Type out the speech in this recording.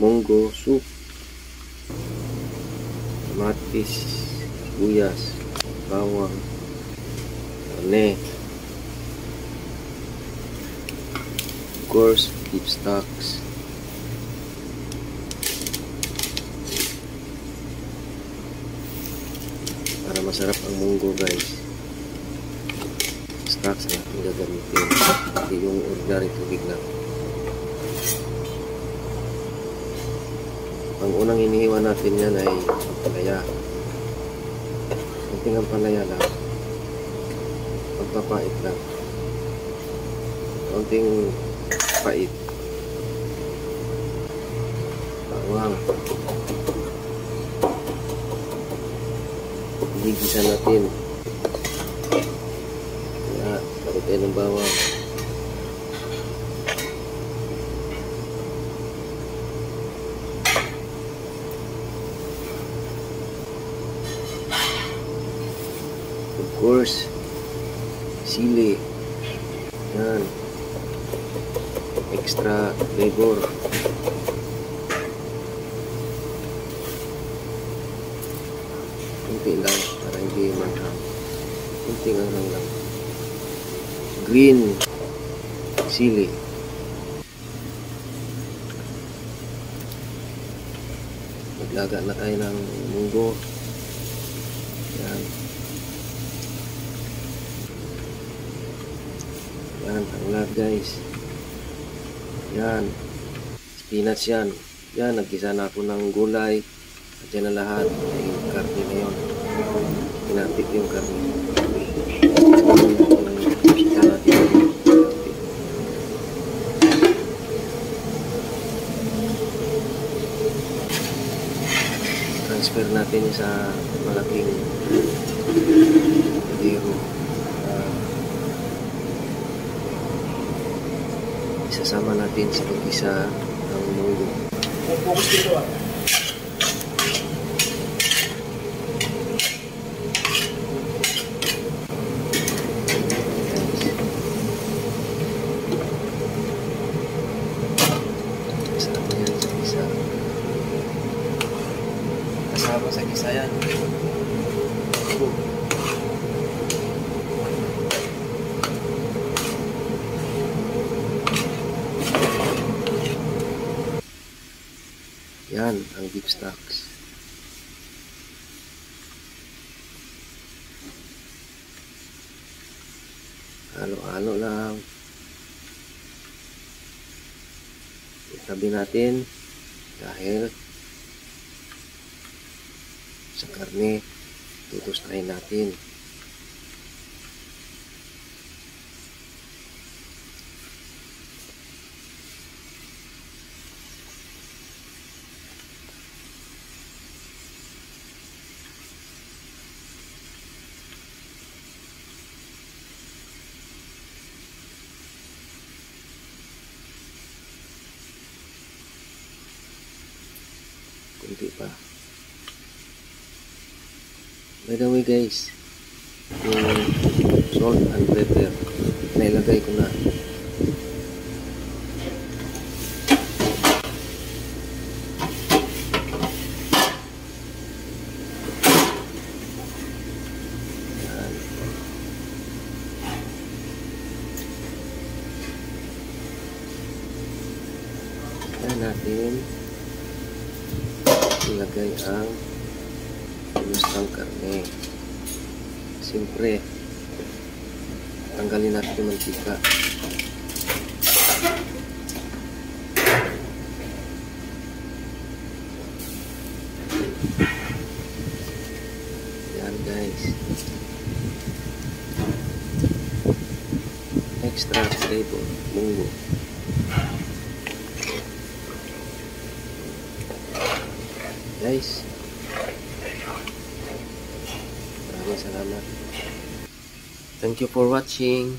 munggo soup, kamatis, sibuyas, bawang, karne. Of course, beef stocks. Para masarap ang munggo guys. Stocks ang ating gagamitin. Hindi yung ordinary tubig lang. Ang unang iniiwan natin yan ay palaya. Kunting ang palaya lang. Pagpapait lang. Kunting pait. Bawang. Gigisa natin. Kaya, takot tayo ng bawang. Course, sili. Yan. Extra flavor. Kunti lang para hindi manghang. Kunti lang lang. Green sili. Maglaga na tayo ng munggo. Yan. Yan, ang lahat guys. Yan. Spinach yan. Yan, nagkisa na ako ng gulay. At yan na lahat. Ay, yung karne na yun. Pinapit yung karne. Transfer natin sa malaking biro. Isasama natin sa pag-isa ng munggo. Focus dito ah. Kasama sa isa. Kasama yan. Ang beef stocks. Halo-halo lang. Itabi natin dahil sa karne tutustahin natin. Kunti pa. By the way guys, yung salt and pepper, nailagay ko na. Natin ilagay ang ginustang karne. Siyempre, tanggalin natin yung mantika. Yan guys. Extra flavor, munggo. Guys, maraming salamat. Thank you for watching.